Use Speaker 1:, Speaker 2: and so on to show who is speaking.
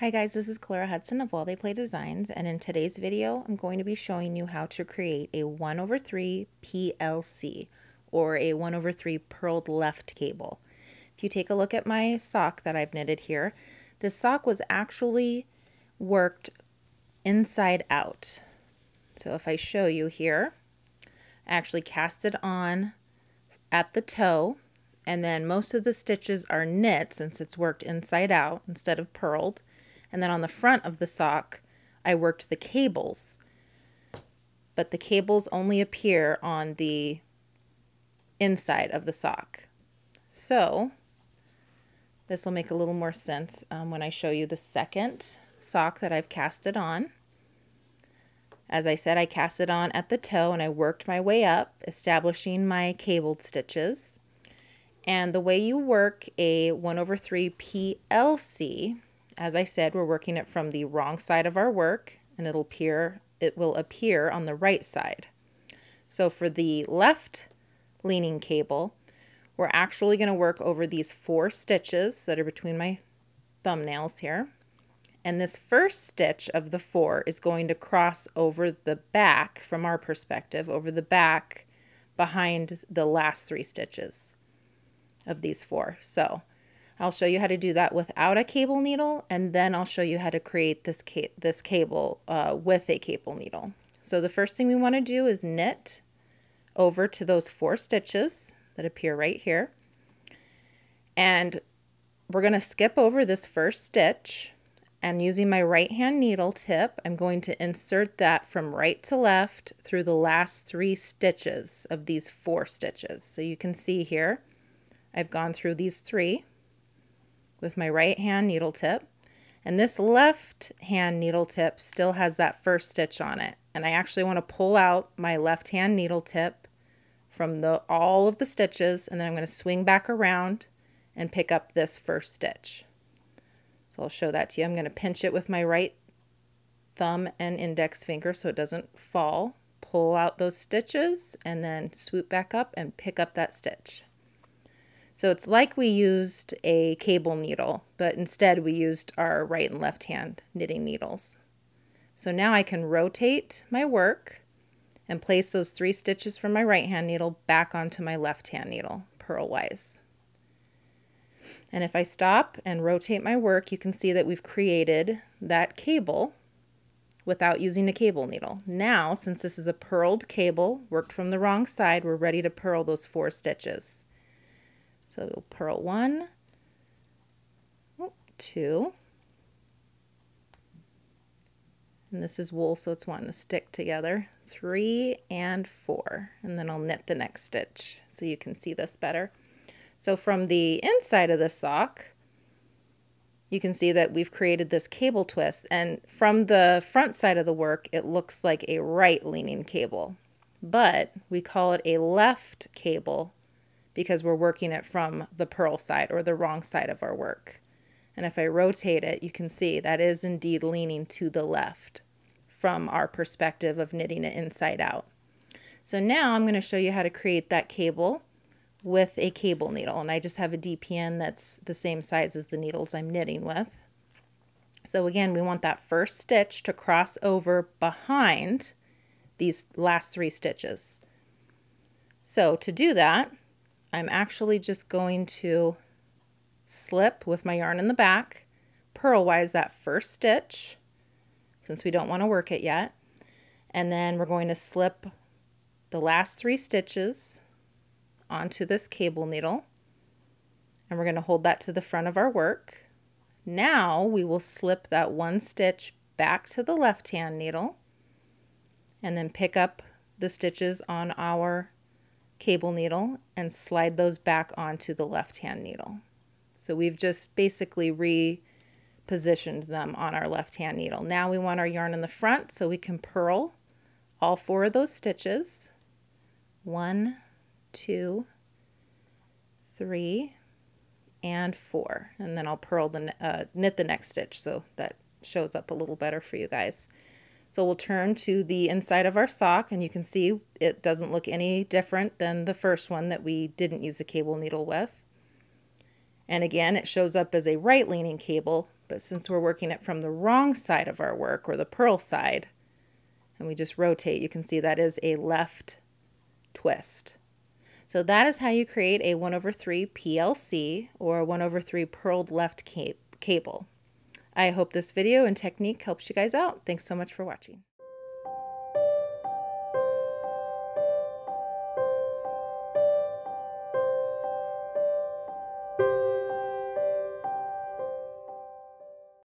Speaker 1: Hi guys, this is Clara Hudson of While They Play Designs and in today's video I'm going to be showing you how to create a 1 over 3 PLC or a 1 over 3 purled left cable. If you take a look at my sock that I've knitted here, this sock was actually worked inside out. So if I show you here, I actually cast it on at the toe and then most of the stitches are knit since it's worked inside out instead of purled and then on the front of the sock, I worked the cables. But the cables only appear on the inside of the sock. So this will make a little more sense um, when I show you the second sock that I've casted on. As I said, I cast it on at the toe and I worked my way up, establishing my cabled stitches. And the way you work a 1 over 3 PLC as I said, we're working it from the wrong side of our work and it'll appear, it will appear on the right side. So for the left leaning cable, we're actually going to work over these four stitches that are between my thumbnails here. And this first stitch of the four is going to cross over the back, from our perspective, over the back behind the last three stitches of these four. So I'll show you how to do that without a cable needle, and then I'll show you how to create this, ca this cable uh, with a cable needle. So the first thing we want to do is knit over to those four stitches that appear right here. And we're going to skip over this first stitch and using my right hand needle tip, I'm going to insert that from right to left through the last three stitches of these four stitches. So you can see here, I've gone through these three with my right hand needle tip. And this left hand needle tip still has that first stitch on it. And I actually want to pull out my left hand needle tip from the all of the stitches and then I'm going to swing back around and pick up this first stitch. So I'll show that to you. I'm going to pinch it with my right thumb and index finger so it doesn't fall. Pull out those stitches and then swoop back up and pick up that stitch. So it's like we used a cable needle, but instead we used our right and left hand knitting needles. So now I can rotate my work and place those three stitches from my right hand needle back onto my left hand needle, purlwise. And if I stop and rotate my work, you can see that we've created that cable without using a cable needle. Now, since this is a purled cable, worked from the wrong side, we're ready to purl those four stitches. So we'll purl one, two, and this is wool, so it's wanting to stick together, three and four, and then I'll knit the next stitch so you can see this better. So from the inside of the sock, you can see that we've created this cable twist, and from the front side of the work, it looks like a right leaning cable, but we call it a left cable because we're working it from the purl side or the wrong side of our work. And if I rotate it, you can see that is indeed leaning to the left from our perspective of knitting it inside out. So now I'm going to show you how to create that cable with a cable needle. And I just have a DPN that's the same size as the needles I'm knitting with. So again, we want that first stitch to cross over behind these last three stitches. So to do that, I'm actually just going to slip with my yarn in the back, purlwise that first stitch, since we don't want to work it yet. And then we're going to slip the last three stitches onto this cable needle. And we're going to hold that to the front of our work. Now we will slip that one stitch back to the left hand needle and then pick up the stitches on our cable needle and slide those back onto the left hand needle. So we've just basically repositioned them on our left hand needle. Now we want our yarn in the front so we can purl all four of those stitches. One, two, three, and four. And then I'll purl the, uh, knit the next stitch so that shows up a little better for you guys. So we'll turn to the inside of our sock and you can see it doesn't look any different than the first one that we didn't use a cable needle with. And again, it shows up as a right leaning cable, But since we're working it from the wrong side of our work, or the purl side, and we just rotate, you can see that is a left twist. So that is how you create a 1 over 3 PLC, or a 1 over 3 purled left cable. I hope this video and technique helps you guys out. Thanks so much for watching.